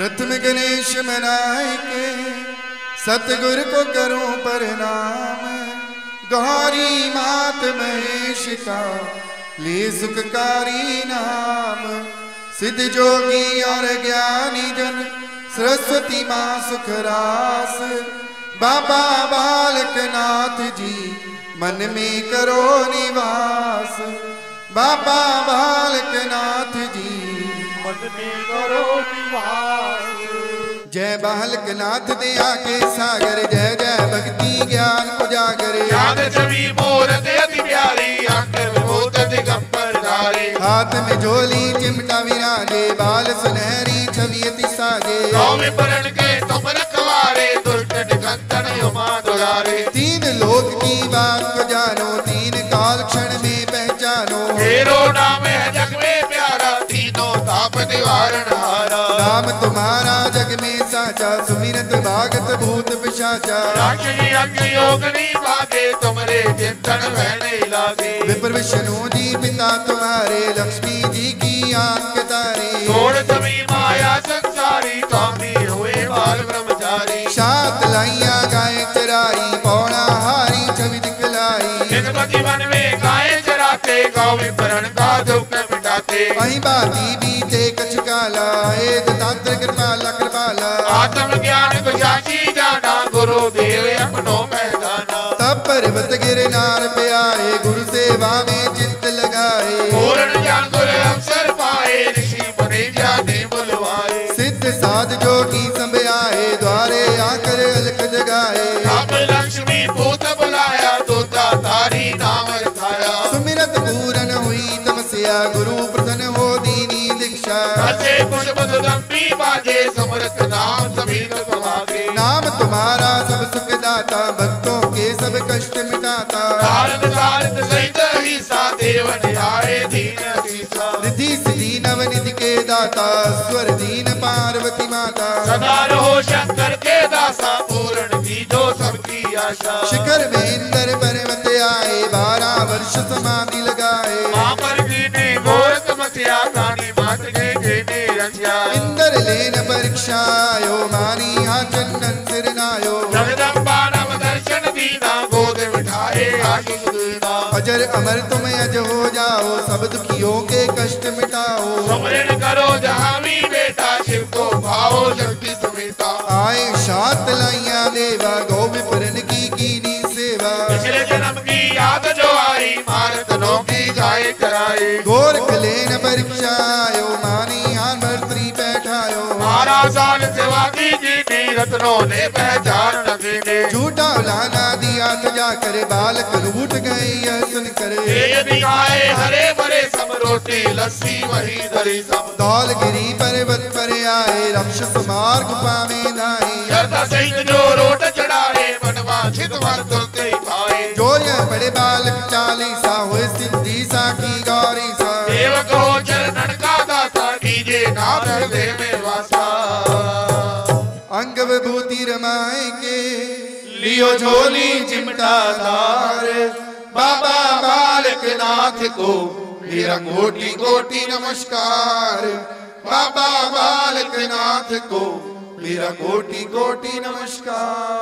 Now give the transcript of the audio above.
प्रथम गणेश मनाए के, सतगुर को करूँ प्रणाम गौरी मात महेश का, ले सुखकारी नाम। सिद्ध जोगी और ज्ञानी जन, सरस्वती माँ सुख रास बाबा बालक नाथ जी, मन में करो निवास। बाबा बालक नाथ जी, मन में करो निवास। जय बालक नाथ दे आके सागर जय जय भक्ति ज्ञान उजागर याद छवि मूरत अति प्यारी अंकर भूत दिगंबर धारे। हाथ में झोली चिमटा विराजे बाल सुनहरी छवि अति साजे। गौ में परण के तुम रखवारे दुष्ट निकंदन उमा दुलारे तीन लोक की बात को जानो तीन काल क्षण में पहचानो। तेरो नाम है जग में प्यारा तीनों ताप निवारण हारा। नाम जग साचा सुमिरत भागत भूत पिशाचा. राक्षसी अग्नि योग भागे तुमरे चिंतन बहने लागे। विप्र विष्णु जी पिता तुम्हारे लक्ष्मी जी की आँख तारे। छोड़ सभी माया संसारी स्वामी हुए बाल ब्रह्मचारी। सात लाइया गाय चराई पौड़ा हारी छवि दिखलाई। वन में गाय चराते गौ में का दुख मिटाते वही बाती बीते कछ काला एक तांत्र कृपाला कृपाला। आत्म ज्ञान साची जाना गुरु देव अपनो मैदाना। तब पर्वत गिरनार पे आए गुरु सेवा में चित्त लगाए। पूर्ण ज्ञान गुरु अवसर पाए ऋषि मुनि जाने बुलवाए। सिद्ध साध जोगी संभ आए द्वारे आकर अलख जगाए। अब लक्ष्मी भूत बुलाया दूता तारी नाम रखाया सुमिरत पूरन हुई तमस्या गुरु नाम तुम्हारा सब सुख दाता भक्तों के सब कष्ट मिटाता। के दाता स्वर दीन पार्वती माता। सदा रहो शंकर के दासा पूर्ण की जो सबकी आशा शिखर में इंद्र पर्वत आए, बारह वर्ष समाधि परीक्षा मानी हा चंदन सिर नायो। जगदम्बा नव दर्शन दीना गोद बिठाए। आशीष दीना अजर अमर तुम अज हो जाओ सब दुखियों के कष्ट मिटाओ। सुमरण करो जहाँ भी बेटा शिव को भाओ शक्ति समेता। आए सात लाइया देवा गौ विपरन की कीनी सेवा। पिछले जन्म की याद जो आई मारतनों की गाय कराए। गोरख लेन परीक्षा जीनी ने पहचान ने झूठा लाना दिया सजा कर बालक लूट गए यह सुन कर दिखाए हरे भरे सब रोटी लस्सी वही धरी सब। दौल गिरी पर्वत पर आए रक्षस मार्ग पावे नाई जो रोट चढ़ाए मनवांछित वर तुलते पाए जो यह बड़े बालक चालीसा हुए सिद्धि अंग विभूति रमाएँगे। लियो झोली चिमटा धार बाबा बालक नाथ को मेरा कोटि कोटि नमस्कार। बाबा बालक नाथ को मेरा कोटि कोटि नमस्कार।